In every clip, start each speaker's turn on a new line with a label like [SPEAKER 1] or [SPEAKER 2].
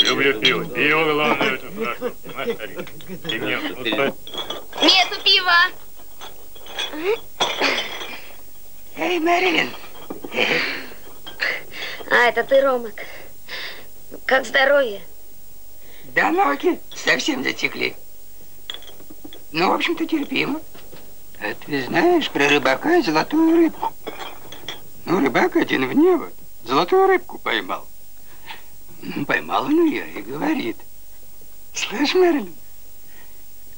[SPEAKER 1] Люблю пиво. Пиво главное, очень? Ты мне.
[SPEAKER 2] Нету пива.
[SPEAKER 3] Эй, Мэрилин,
[SPEAKER 2] А, это ты, Ромок. Как здоровье?
[SPEAKER 3] да ноги совсем затекли. Ну, в общем-то, терпимо. А ты знаешь про рыбака и золотую рыбку? Ну, рыбак один в небо золотую рыбку поймал. Поймал он ее и говорит. Слышь, Мэрилин,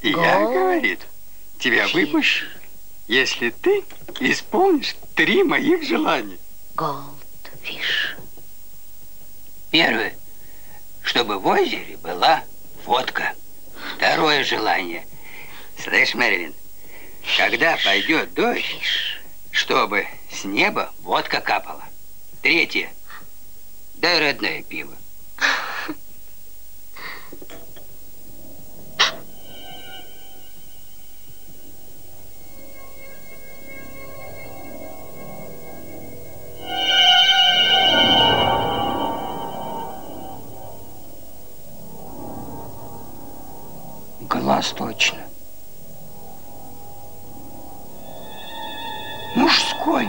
[SPEAKER 3] и я, говорит, тебя выпущу, если ты исполнишь три моих желания.
[SPEAKER 2] Голдфиш.
[SPEAKER 3] Первое, чтобы в озере была водка. Второе желание. Слышь, Мэрилин, когда пойдет дождь, чтобы с неба водка капала. Третье, дай родное пиво. вас точно. Мужской.